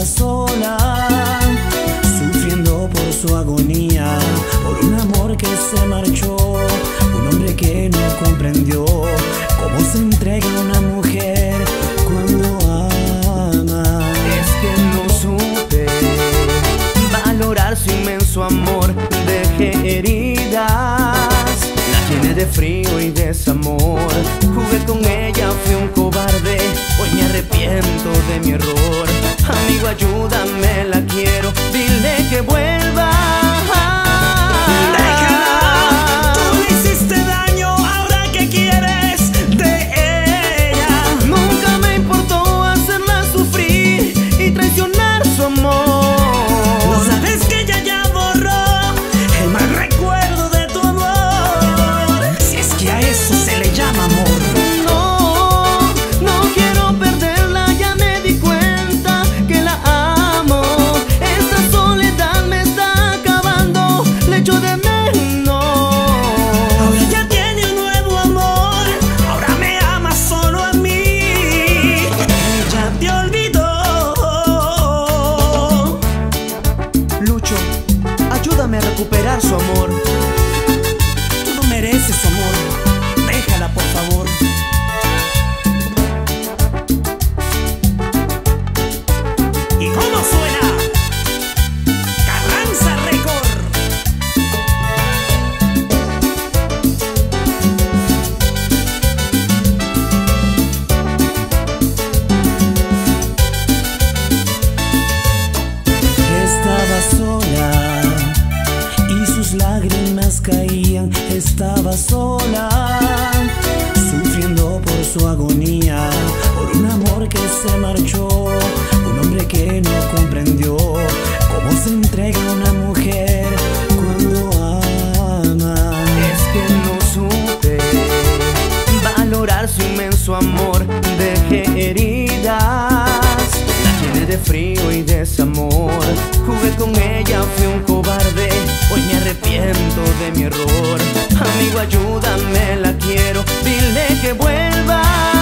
sola, sufriendo por su agonía, por un amor que se marchó, un hombre que no comprendió cómo se entrega una mujer cuando ama. Es que no supe valorar su inmenso amor, dejé heridas, la tiene de frío y desamor, jugué con recuperar su amor. Tú no mereces amor. Lágrimas caían. Estaba sola, sufriendo por su agonía, por un amor que se marchó, un hombre que no comprendió cómo se entrega una mujer cuando ama. Es que no supe valorar su inmenso amor. Dejé heridas, la llené de frío y desamor. Jugué con ella, fui un cobarde. Hoy me arrepiento de mi error. Amigo, ayúdame, la quiero. Dile que vuelva.